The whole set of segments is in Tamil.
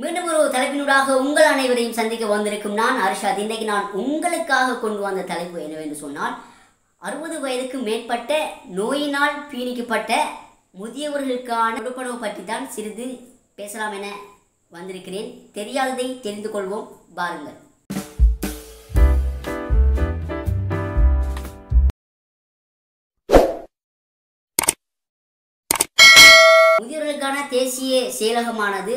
மீண்டும் ஒரு தலைப்பினூடாக உங்கள் அனைவரையும் சந்திக்க வந்திருக்கும் நான் அர்ஷாத். இன்றைக்கு நான் உங்களுக்காக கொண்டு வந்த தலைப்பு என்னவென்று சொன்னால் அறுபது வயதுக்கு மேற்பட்ட நோயினால் பீணிக்கப்பட்ட முதியவர்களுக்கான கொடுப்பனவு பற்றி தான் சிறிது பேசலாம் என வந்திருக்கிறேன். தெரியாததை தெரிந்து கொள்வோம். பாருங்கள். முதியோர்களுக்கான தேசிய செயலகமானது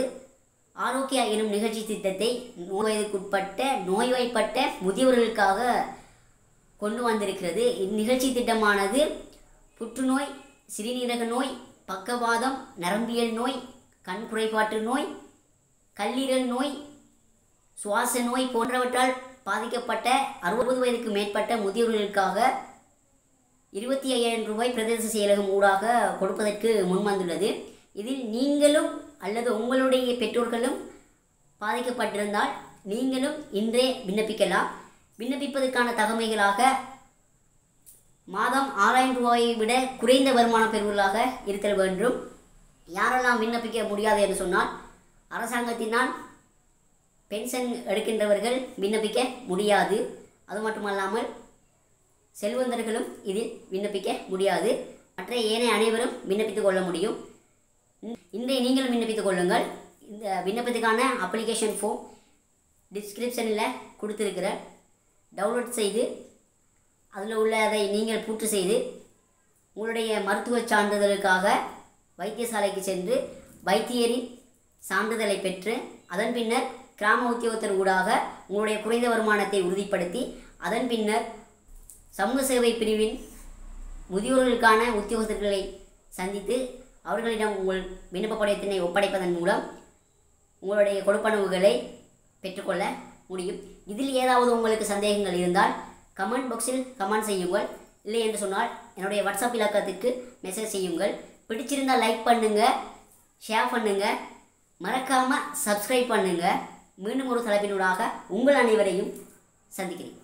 ஆரோக்கியா எனும் நிகழ்ச்சி திட்டத்தை நோய் வயதுக்குட்பட்ட நோய்வாய்ப்பட்ட முதியவர்களுக்காக கொண்டு வந்திருக்கிறது. இந்நிகழ்ச்சி திட்டமானது புற்றுநோய் சிறுநீரக நோய் பக்கவாதம் நரம்பியல் நோய் கண் குறைபாட்டு நோய் கல்லீரல் நோய் சுவாச நோய் போன்றவற்றால் பாதிக்கப்பட்ட அறுபது வயதுக்கு மேற்பட்ட முதியவர்களுக்காக இருபத்தி ஐயாயிரம் ரூபாய் பிரதேச செயலகம் ஊடாக கொடுப்பதற்கு முன்வந்துள்ளது. இதில் நீங்களும் அல்லது உங்களுடைய பெற்றோர்களும் பாதிக்கப்பட்டிருந்தால் நீங்களும் இன்றே விண்ணப்பிக்கலாம். விண்ணப்பிப்பதற்கான தகமைகளாக மாதம் ஆறாயிரம் ரூபாயை விட குறைந்த வருமானம் பெறுவர்களாக இருத்தல் வேண்டும். யாரெல்லாம் விண்ணப்பிக்க முடியாது என்று சொன்னால் அரசாங்கத்தினால் பென்ஷன் எடுக்கின்றவர்கள் விண்ணப்பிக்க முடியாது. அது மட்டுமல்லாமல் செல்வந்தர்களும் இதில் விண்ணப்பிக்க முடியாது. மற்ற ஏனைய அனைவரும் விண்ணப்பித்துக் கொள்ள முடியும். இன்றைய நீங்களும் விண்ணப்பித்துக் கொள்ளுங்கள். இந்த விண்ணப்பத்துக்கான அப்ளிகேஷன் ஃபார்ம் டிஸ்கிரிப்ஷனில் கொடுத்துருக்கிற டவுன்லோட் செய்து அதில் உள்ள அதை நீங்கள் பூர்த்தி செய்து உங்களுடைய மருத்துவ சான்றிதழுக்காக வைத்தியசாலைக்கு சென்று வைத்தியரின் சான்றிதழை பெற்று அதன் பின்னர் கிராம உத்தியோகத்தர் ஊடாக உங்களுடைய குறைந்த வருமானத்தை உறுதிப்படுத்தி அதன் பின்னர் சமூக சேவை பிரிவின் முதியோர்களுக்கான உத்தியோகத்தர்களை சந்தித்து அவர்களிடம் உங்கள் விண்ணப்ப ஒப்படைப்பதன் மூலம் உங்களுடைய கொடுப்பனவுகளை பெற்றுக்கொள்ள முடியும். இதில் ஏதாவது உங்களுக்கு சந்தேகங்கள் இருந்தால் கமெண்ட் பாக்ஸில் கமெண்ட் செய்யுங்கள். இல்லை என்று சொன்னால் என்னுடைய வாட்ஸ்அப் இலக்கத்துக்கு மெசேஜ் செய்யுங்கள். பிடிச்சிருந்தால் லைக் பண்ணுங்கள் ஷேர் பண்ணுங்கள் மறக்காமல் சப்ஸ்கிரைப் பண்ணுங்கள் மீண்டும் ஒரு தலைப்பினூடாக உங்கள் அனைவரையும் சந்திக்கிறேன்.